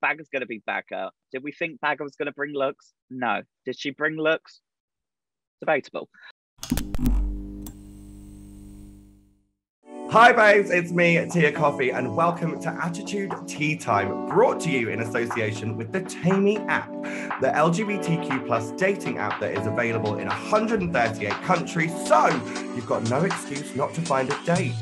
Baga's going to be Baga. Did we think Baga was going to bring looks? No. Did she bring looks? Debatable. Hi, babes, it's me, Tia Kofi, and welcome to Attitude Tea Time, brought to you in association with the Taimi app, the LGBTQ plus dating app that is available in 138 countries, so you've got no excuse not to find a date.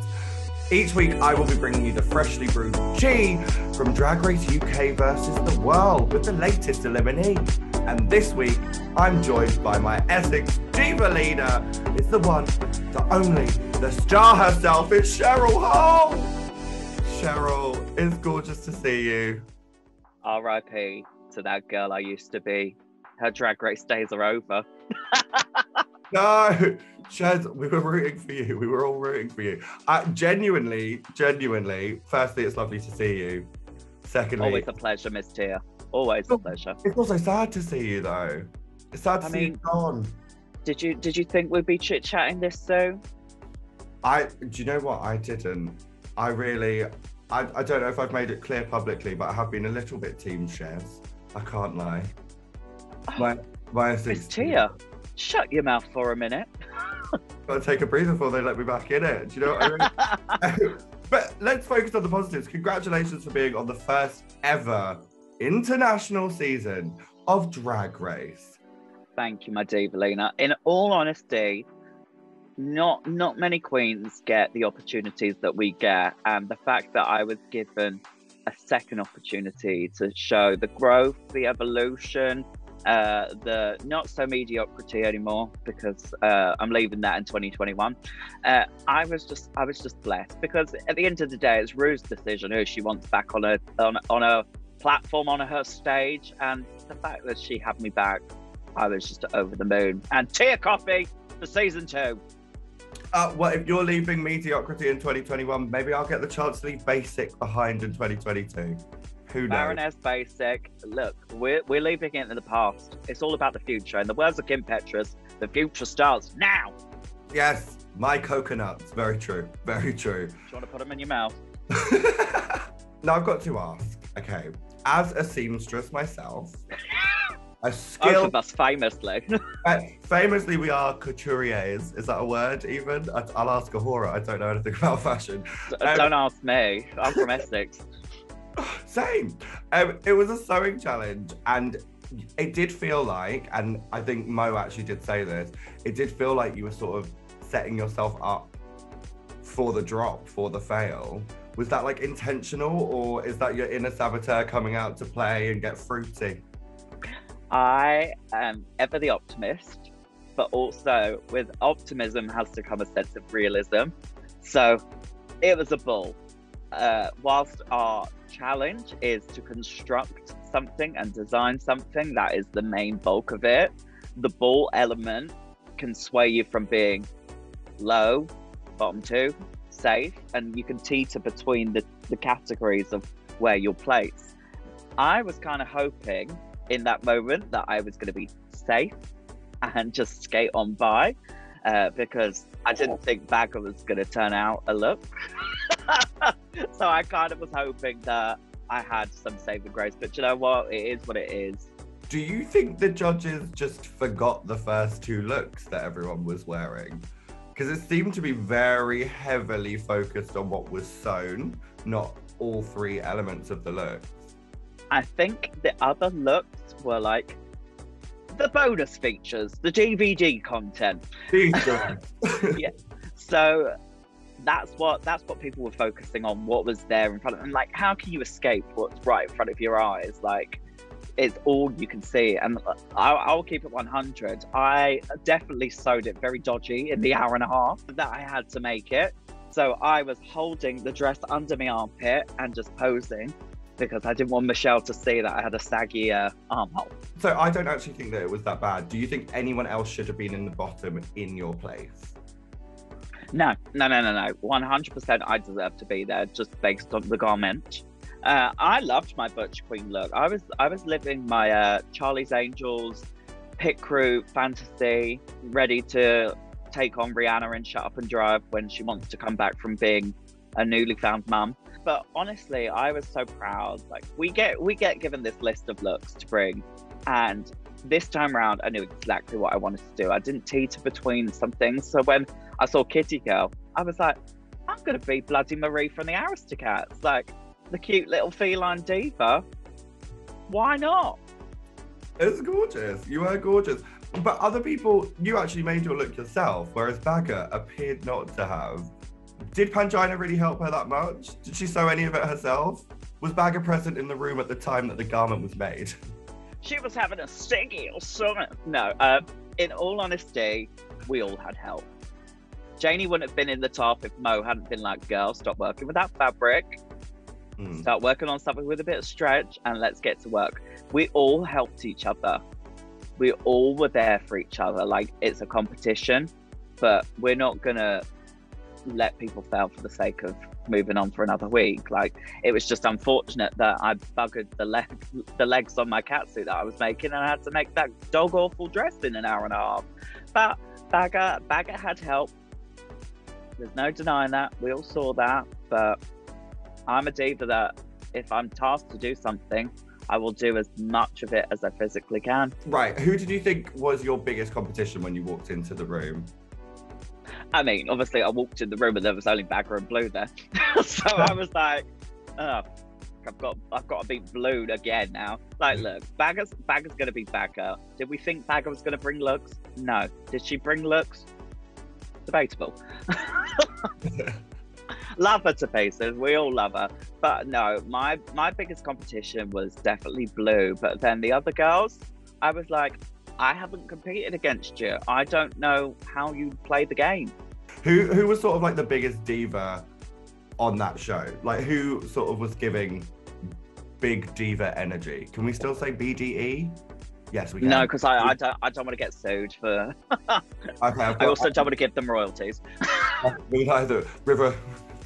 Each week, I will be bringing you the freshly brewed tea from Drag Race UK versus the world with the latest eliminee. And this week, I'm joined by my Essex diva leader. It's the one, the only, the star herself. It's Cheryl Hole. Cheryl, it's gorgeous to see you. R.I.P. to that girl I used to be. Her drag race days are over. no, Shez, we were rooting for you. We were all rooting for you. Uh, genuinely, genuinely, firstly, it's lovely to see you. Secondly, always a pleasure, Miss Tia. Always a pleasure. It's also sad to see you, though. It's sad to I see mean, you gone. Did you did you think we'd be chit chatting this soon? I do you know what I didn't. I really I, I don't know if I've made it clear publicly, but I have been a little bit team Shez. I can't lie. My my Miss Tia, shut your mouth for a minute. Gotta take a breather before they let me back in it. Do you know what I mean? but let's focus on the positives. Congratulations for being on the first ever international season of Drag Race. Thank you, my dear Divalina. In all honesty, not not many queens get the opportunities that we get, and the fact that I was given a second opportunity to show the growth, the evolution, uh, the not so mediocrity anymore because uh, I'm leaving that in 2021. Uh, I was just I was just blessed because at the end of the day, it's Rue's decision who she wants back on a on, on a platform on her stage, and the fact that she had me back, I was just over the moon. And Tia Kofi for season two. Uh, well, if you're leaving mediocrity in 2021, maybe I'll get the chance to leave basic behind in 2022. Who knows? Baroness Basic. Look, we're, we're leaving it in the past. It's all about the future. In the words of Kim Petras, the future starts now. Yes, my coconuts. Very true. Very true. Do you want to put them in your mouth? now I've got to ask. Okay, as a seamstress myself, a skill. Both of us famously. famously, we are couturiers. Is that a word even? I, will ask A'Whora. I don't know anything about fashion. Um, don't ask me. I'm from Essex. Same. Um, it was a sewing challenge, and it did feel like, and I think Mo actually did say this, it did feel like you were sort of setting yourself up for the drop, for the fail. Was that like intentional, or is that your inner saboteur coming out to play and get fruity? I am ever the optimist, but also with optimism has to come a sense of realism. So it was a bull. Uh, whilst our challenge is to construct something and design something, that is the main bulk of it. The ball element can sway you from being low, bottom two, safe, and you can teeter between the, the categories of where you'll place. I was kind of hoping in that moment that I was going to be safe and just skate on by uh, because I didn't think Baga was going to turn out a look. so I kind of was hoping that I had some saving grace. But you know what? It is what it is. Do you think the judges just forgot the first two looks that everyone was wearing? Because it seemed to be very heavily focused on what was sewn, not all three elements of the look. I think the other looks were like the bonus features, the DVD content. yeah. So that's what that's what people were focusing on. What was there in front of them? Like, how can you escape what's right in front of your eyes? Like, it's all you can see. And I'll, I'll keep it 100. I definitely sewed it very dodgy in the hour and a half that I had to make it. So I was holding the dress under my armpit and just posing because I didn't want Michelle to see that I had a saggy uh, armhole. So I don't actually think that it was that bad. Do you think anyone else should have been in the bottom in your place? No, no, no, no, no. 100% I deserve to be there just based on the garment. Uh, I loved my Butch Queen look. I was I was living my uh, Charlie's Angels pit crew fantasy, ready to take on Rihanna and shut up and drive when she wants to come back from being a newly found mum. But honestly, I was so proud. Like we get we get given this list of looks to bring, and this time around, I knew exactly what I wanted to do. I didn't teeter between some things. So when I saw Kitty Girl, I was like, I'm gonna be Bloody Marie from the Aristocats, like the cute little feline diva. Why not? It's gorgeous. You are gorgeous. But other people, you actually made your look yourself, whereas Baga appeared not to have. Did Pangina really help her that much? Did she sew any of it herself? Was Baga present in the room at the time that the garment was made? She was having a stinky or something. No, uh, in all honesty, we all had help. Janey wouldn't have been in the top if Mo hadn't been like, girl, stop working with that fabric. Mm. Start working on something with a bit of stretch and let's get to work. We all helped each other. We all were there for each other. Like it's a competition, but we're not gonna let people fail for the sake of moving on for another week. Like it was just unfortunate that I buggered the leg the legs on my catsuit that I was making and I had to make that dog awful dress in an hour and a half. But Baga Baga had help. There's no denying that. We all saw that. But I'm a diva that if I'm tasked to do something, I will do as much of it as I physically can. Right. Who did you think was your biggest competition when you walked into the room? I mean, obviously, I walked in the room and there was only Baga and Blu there, so I was like, "Oh, I've got, I've got to beat Blu again now." Like, look, Baga's, Baga's going to be Baga. Did we think Baga was going to bring looks? No. Did she bring looks? Debatable. love her to pieces. We all love her. But no, my my biggest competition was definitely Blu. But then the other girls, I was like, I haven't competed against you. I don't know how you play the game. Who who was sort of like the biggest diva on that show? Like who sort of was giving big diva energy? Can we still say BDE? Yes, we can. No, because I, I don't I don't want to get sued for. Okay, I've I also don't want to give them royalties. we either River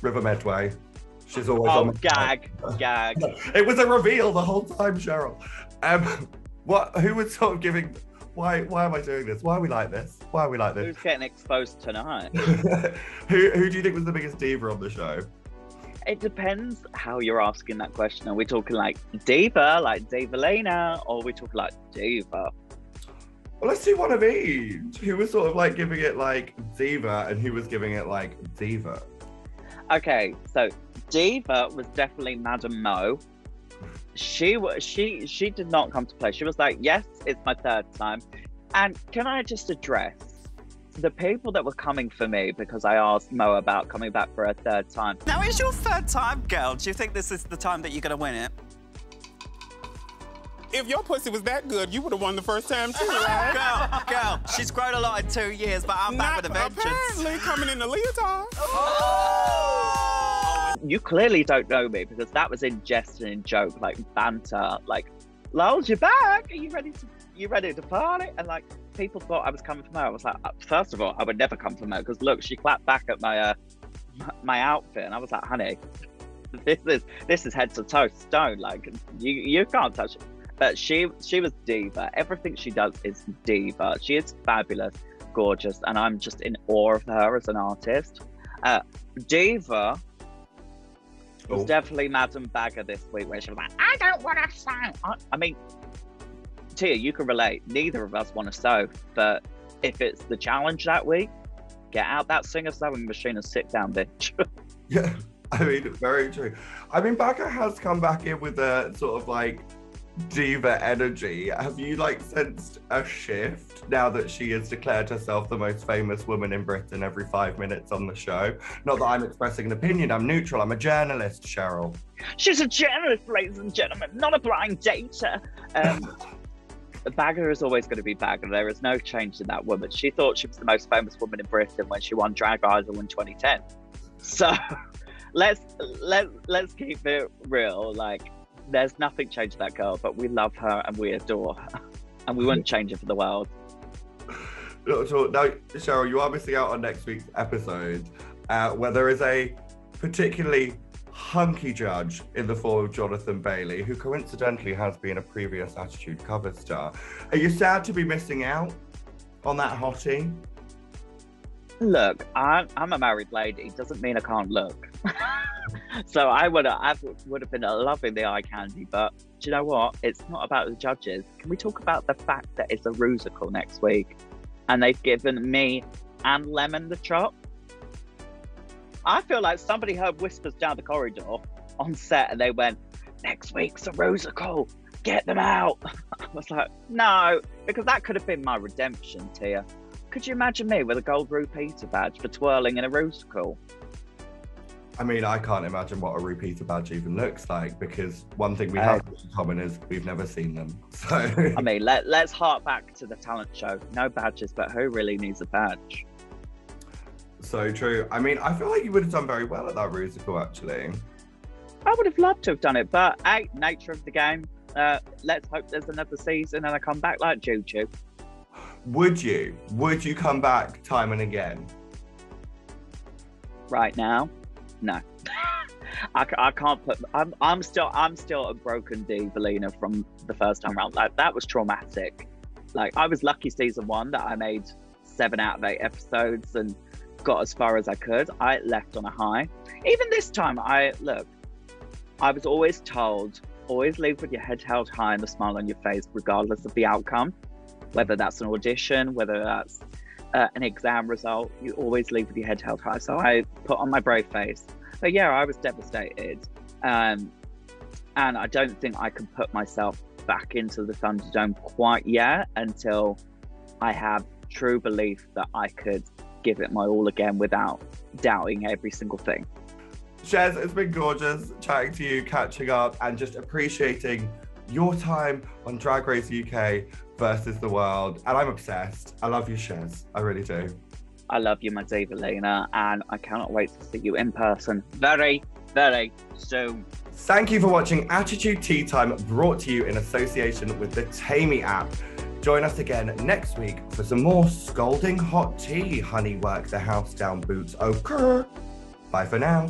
River Medway. She's always Oh, on. gag, gag. It was a reveal the whole time, Cheryl. Um, what? Who was sort of giving? Why? Why am I doing this? Why are we like this? Why are we like this? Who's getting exposed tonight? who? Who do you think was the biggest diva on the show? It depends how you're asking that question. Are we talking like diva, like Diva Lena, or are we talking like diva? Well, let's do one of each. Who was sort of like giving it like diva, and who was giving it like diva? Okay, so diva was definitely Madam Mo. She was she she did not come to play. She was like, yes, it's my third time, and can I just address the people that were coming for me because I asked Mo about coming back for a third time. Now, is your third time, girl? Do you think this is the time that you're going to win it? If your pussy was that good, you would have won the first time too, right? girl, girl, she's grown a lot in two years, but I'm back Not with a vengeance. apparently coming in the leotard. Oh! You clearly don't know me because that was in jest and in joke, like banter, like, "Lol's, you're back. Are you ready to? You ready to party?" And like people thought I was coming for Mo. I was like, uh, first of all, I would never come for Mo because look, she clapped back at my uh, my outfit, and I was like, honey, this is this is head to toe stone. Like you you can't touch it. But she she was diva. Everything she does is diva. She is fabulous, gorgeous, and I'm just in awe of her as an artist. Uh, diva was Oh. definitely Madam Baga this week, where she was like, I don't want to sew. I, mean, Tia, you can relate. Neither of us want to sew, but if it's the challenge that week, get out that singer sewing machine and sit down, bitch. Yeah, I mean, very true. I mean, Baga has come back in with a sort of like diva energy. Have you like sensed a shift now that she has declared herself the most famous woman in Britain every five minutes on the show? Not that I'm expressing an opinion, I'm neutral, I'm a journalist, Cheryl. She's a journalist, ladies and gentlemen, not applying data. Um, the Baga is always going to be Baga. There is no change in that woman. She thought she was the most famous woman in Britain when she won Drag Idol in 2010. So let's let let's keep it real. Like, there's nothing changed that girl, but we love her and we adore her, and we wouldn't change her for the world. Not at all. Now, Cheryl, you are missing out on next week's episode uh, where there is a particularly hunky judge in the form of Jonathan Bailey, who coincidentally has been a previous Attitude cover star. Are you sad to be missing out on that hottie? Look, I'm I'm a married lady. Doesn't mean I can't look. so I would have, I would have been loving the eye candy, but do you know what? It's not about the judges. Can we talk about the fact that it's a musical next week, and they've given me and Lemon the chop? I feel like somebody heard whispers down the corridor on set, and they went, "Next week's a musical. Get them out." I was like, "No," because that could have been my redemption, Tia. Could you imagine me with a gold repeater badge for twirling in a musical? I mean, I can't imagine what a repeater badge even looks like because one thing we have in common is we've never seen them. So I mean, let let's hark back to the talent show. No badges, but who really needs a badge? So true. I mean, I feel like you would have done very well at that musical, actually. I would have loved to have done it, but hey, nature of the game. Uh, let's hope there's another season and I come back like Choo Choo. Would you? Would you come back time and again? Right now, no. I, I can't put. I'm, I'm still I'm still a broken D, Belina, from the first time around. Like that was traumatic. Like I was lucky season one that I made seven out of eight episodes and got as far as I could. I left on a high. Even this time, I look. I was always told always leave with your head held high and a smile on your face, regardless of the outcome whether that's an audition, whether that's uh, an exam result, you always leave with your head held high. So I put on my brave face. But yeah, I was devastated. Um, and I don't think I can put myself back into the Thunderdome quite yet until I have true belief that I could give it my all again without doubting every single thing. Shez, it's been gorgeous chatting to you, catching up, and just appreciating your time on Drag Race UK versus the world. And I'm obsessed. I love you, Shez. I really do. I love you, my Diva Lena, and I cannot wait to see you in person very, very soon. Thank you for watching Attitude Tea Time, brought to you in association with the Taimi app. Join us again next week for some more scalding hot tea. Honey, work the house down boots. Okay. Bye for now.